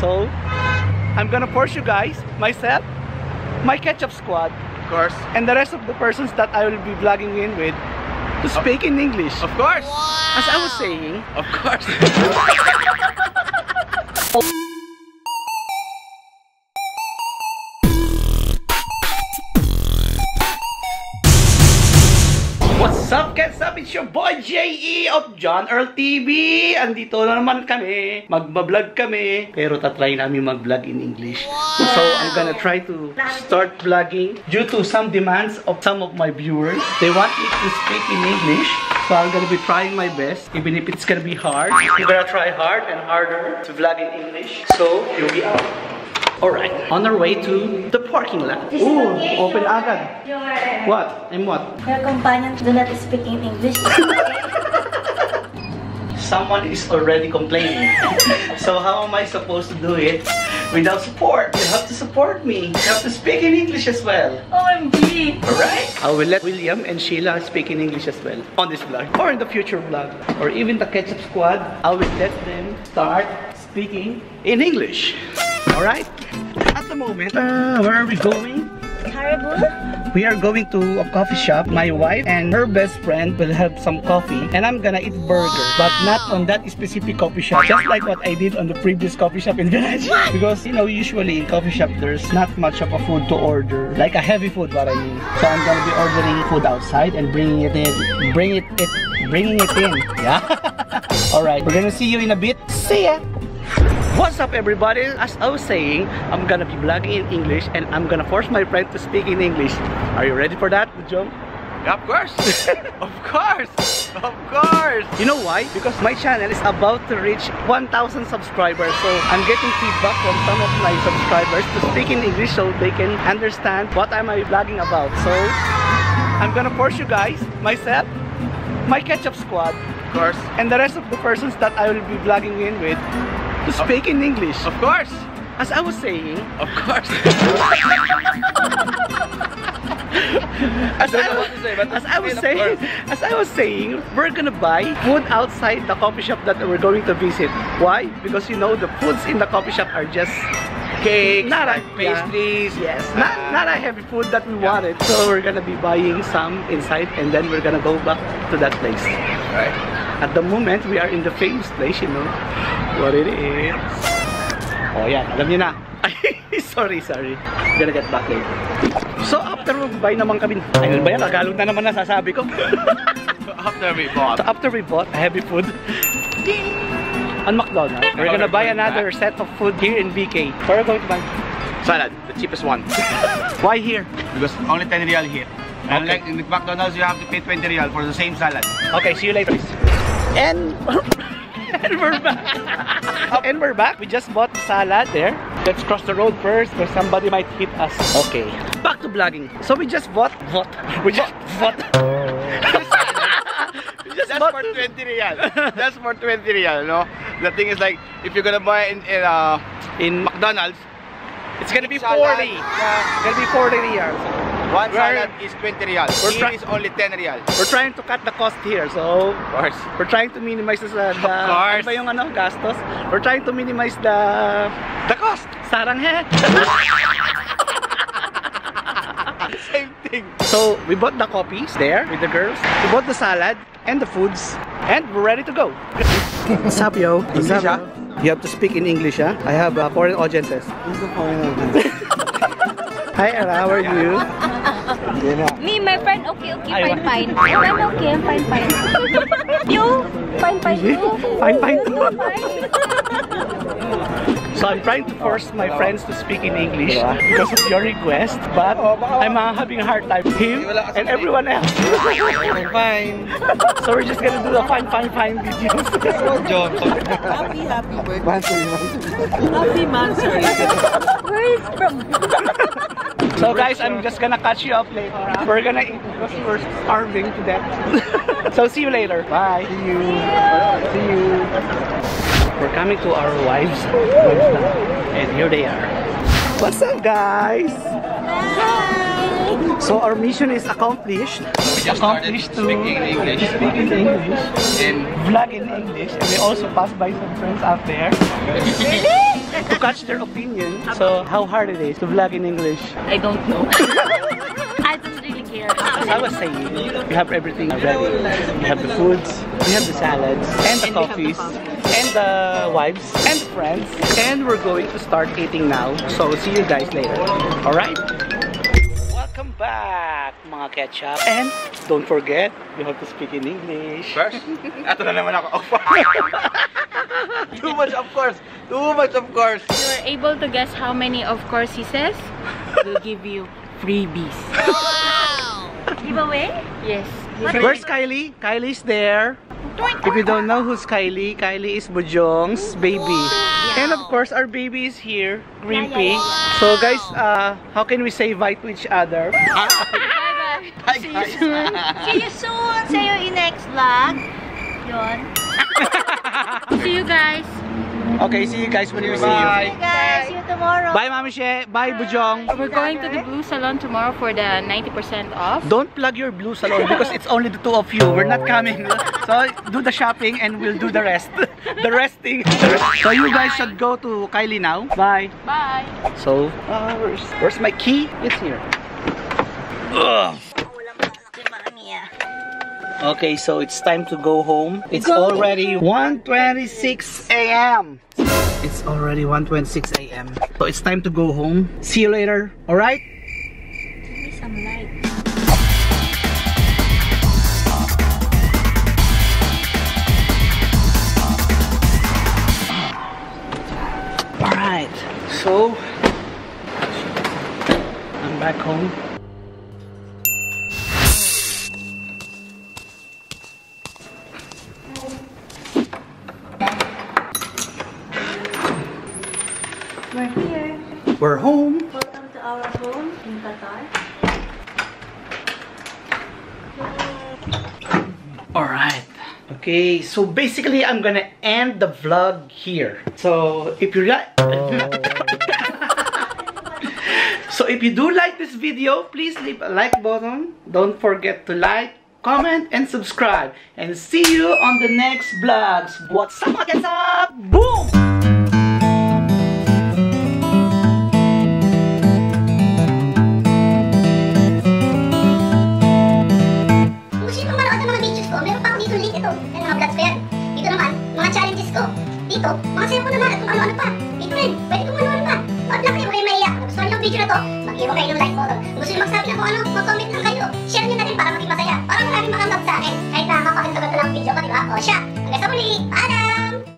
So, I'm gonna force you guys, myself, my Ketsap Squad, Of course. and the rest of the persons that I will be vlogging in with to speak in English. Of course. As I was saying, Of course. What's up? It's your boy J.E. of John Earl TV. Andito na naman kami. Magbablog kami. Pero tatry namin mag-vlog in English. So, I'm gonna try to start vlogging due to some demands of some of my viewers. They want me to speak in English. So, I'm gonna be trying my best. Even if it's gonna be hard. I'm gonna try hard and harder to vlog in English. So, here we are. Alright, on our way to the parking lot. Ooh, open agad. Your, What? I'm what? your companion do not speak in English. someone is already complaining. so how am I supposed to do it without support? You have to support me. You have to speak in English as well. OMG! Alright? I will let William and Sheilla speak in English as well on this vlog or in the future vlog or even the Ketsap Squad. I will let them start speaking in English. Alright? At the moment, uh, where are we going? Caribou? We are going to a coffee shop. My wife and her best friend will have some coffee and I'm gonna eat burger but not on that specific coffee shop just like what I did on the previous coffee shop in Village because you know usually in coffee shop there's not much of a food to order like a heavy food what I mean so I'm gonna be ordering food outside and bringing it in bring it, it bringing it in yeah alright we're gonna see you in a bit see ya What's up everybody? As I was saying, I'm gonna be vlogging in English and I'm gonna force my friend to speak in English. Are you ready for that, Joe? Yeah, of course. of course. Of course. You know why? Because my channel is about to reach 1,000 subscribers. So I'm getting feedback from some of my subscribers to speak in English so they can understand what am I vlogging about. So I'm gonna force you guys, myself, my Ketsap Squad, Of course. and the rest of the persons that I will be vlogging in with to speak in English. Of course. As I was saying, Of course. as I, say, as I was saying, as I was saying, we're gonna buy food outside the coffee shop that we're going to visit. Why? Because you know the foods in the coffee shop are just Cakes, not a, like pastries. Yes, uh, not not a heavy food that we yeah. wanted. So we're gonna be buying some inside, and then we're gonna go back to that place. Right. At the moment, we are in the famous place. You know what it is. Oh yeah, alam niyo na. sorry, sorry. Gonna get back later. So after buy naman kami. Ayun ba yan? Tagalog na naman nasasabi ko. After we bought. So after we bought heavy food, on McDonald's, we're gonna buy another set of food here in BK. Are we going to buy? Salad, the cheapest one. Why here? because only 10 real here. And Okay. like in McDonald's, you have to pay 20 real for the same salad. Okay, see you later. And and we're back. and we're back. We just bought salad there. Let's cross the road first because somebody might hit us. Okay. Back to vlogging. So we just bought what? We just bought. just That's bought for 20 riyal. That's for 20 riyal, no? The thing is like, if you're gonna buy in, in uh, in McDonald's, it's gonna be salad, 40. yeah. It's gonna be 40 riyals. One We're- salad is 20 real. Here try- is only 10 real. We're trying to cut the cost here. So Of course. We're trying to minimize the, the course. ano ba yung ano, gastos. We're trying to minimize the The cost. sarang he. Same thing. so we bought the copies there with the girls. We bought the salad and the foods and we're ready to go. What's up, yo? What's up? You have to speak in English, huh? I have uh, foreign audiences. Hi, Era. How are you? Me, my friend, okay, okay, Ay, fine, fine. Oh, I'm okay, I'm fine, fine. you? Fine, fine, you? Fine, fine. You, fine. So I'm trying to force my friends to speak in English because of your request, but I'm uh, having a hard time. Him and everyone else. Fine. So we're just gonna do the fine, fine, fine videos. John. Happy, happy birthday. Happy Mansuri. Where is from? So guys, I'm just gonna catch you up later. We're gonna eat because we're starving to death. so see you later. Bye. See you. See you. We're coming to our wives. wives. And here they are. What's up guys? So our mission is accomplished. We just accomplished to speaking English. speak in English. In vlog in English and we also passed by some friends out there. catch their opinion. Um, so, how hard it is to vlog in English? I don't know. I don't really care. As I was saying, we have everything ready. We have the foods, we have the salads, and the coffees, and the wives, and friends. And we're going to start eating now. So, see you guys later. Alright? Welcome back, mga Ketsap. And don't forget, you have to speak in English. First, eto na naman ako. Too much of course. Too much of course. If you're able to guess how many of course he says, we'll give you freebies. Giveaway? Yes. Where's Kylie? Kylie's there. If you don't know who's Kylie, Kylie is Bojong's baby. And of course, our baby is here, Grimpy. So guys, uh, how can we say bye to each other? Bye-bye. Hi guys. See you soon! See you in next vlog. Yun. See you guys. Okay, see you guys when we see you. Bye. Hey guys, see you tomorrow. Bye, Mami She. Bye, Bujong. We're going to the Blue Salon tomorrow for the 90% off. Don't plug your blue salon because it's only the two of you. We're not coming. So do the shopping and we'll do the rest. The resting. So you guys should go to Kylie now. Bye. Bye. So, uh, where's, where's my key? It's here. Ugh. Okay, so it's time to go home. It's already 1.26 a.m. It's already 1.26 a.m. So it's time to go home. See you later, alright? Give me Some light. Alright, so I'm back home. We're here. We're home. Welcome to our home in Qatar. Alright. Okay, so basically I'm gonna end the vlog here. So if you like So if you do like this video, please leave a like button. Don't forget to like, comment, and subscribe. And see you on the next vlogs. What's up, what's up? Dito, mga ko naman at kung ano-ano pa. Dito rin, pwede kung ano-ano pa. Huwag lang kayo, huwag kayong maiyak. Gusto nyo yung video na to, mag-iwan kayo ng like button. Kung gusto nyo magsabi na ano, mag-comment lang kayo. Share nyo na rin para maging masaya. Para maraming makanood sa akin. Kahit na mapakintagod na lang ang video ko, di ba? O siya, hanggang sa muli, paalam!